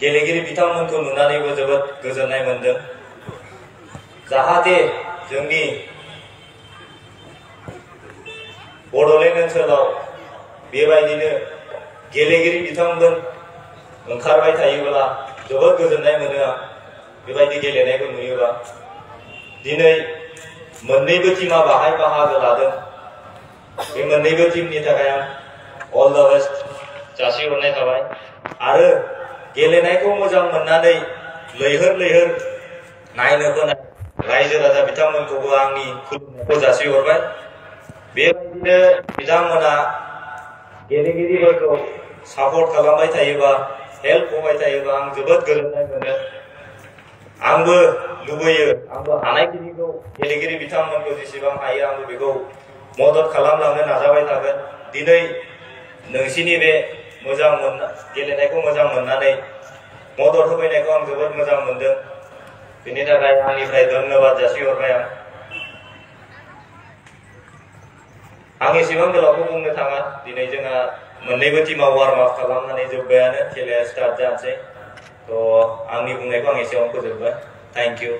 गेलेगिरि बिथांमोनखौ नुनानैबो जोबोद गोजोननाय मोन्दों। जाहाथे जोंनि बड'लेण्ड ओनसोलाव बेबायदिनो गेलेगिरि बिथांमोन ओंखारबाय थायोब्ला जोबोद गोजोननाय मोनो आं बेबायदि गेलेनायखौ नुयोबा। दिनै मोननैबो टीमा बाहाय बाहागो लादों। बे मोननैबो टीमनि थाखाय आं अल द बेस्ट जासिहरनाय थाबाय। आरो गेलेनायखौ मोजां मोननानै लैहोर लैहोर नायनो फैनाय रायजो राजा बिथांमोनखौबो आंनि खुलुमनायखौ जासिहरबाय। बेबायदिनो बिथांमोना गेलेगिरिफोरखौ सापर्ट खालामबाय थायोबा, हेल्प होबाय थायोबा आं जोबोद गोजोननाय मोनो। आंबो लुबैयो, आंबो हानायखिनिखौ गेलेगिरि बिथांमोनखौ जेसेबां हायो आंबो बेखौ मदद खालामलांनो नाजाबाय थागोन। दिनै नोंसिनि बे मोजां मोन गेलेनायखौ मोजां मदद होफैनायखौ आं जोबोद मोजां मोनदों बेनि थाखाय आंनिफ्राय धन्यबाद जासिहरबाय आं आं एसेबां गोलावखौ बुंनो थाङा दिनै जोंहा मोननैबो वार्म आप खालामनानै जोब्बायानो स्टार्ट जानोसै थ' आंनि बुंनायखौ आं एसेबां फोजोबबाय थेंक इउ